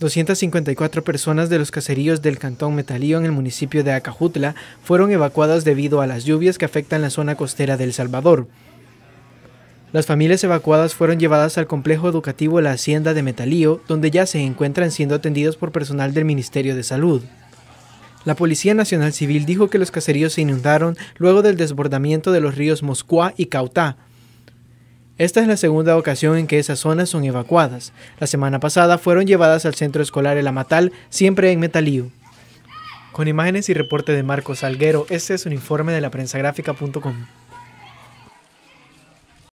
254 personas de los caseríos del cantón Metalío en el municipio de Acajutla fueron evacuadas debido a las lluvias que afectan la zona costera de El Salvador. Las familias evacuadas fueron llevadas al complejo educativo La Hacienda de Metalío, donde ya se encuentran siendo atendidos por personal del Ministerio de Salud. La Policía Nacional Civil dijo que los caseríos se inundaron luego del desbordamiento de los ríos Moscua y Cautá, esta es la segunda ocasión en que esas zonas son evacuadas. La semana pasada fueron llevadas al centro escolar El Amatal, siempre en Metalío. Con imágenes y reporte de Marcos Alguero, este es un informe de la.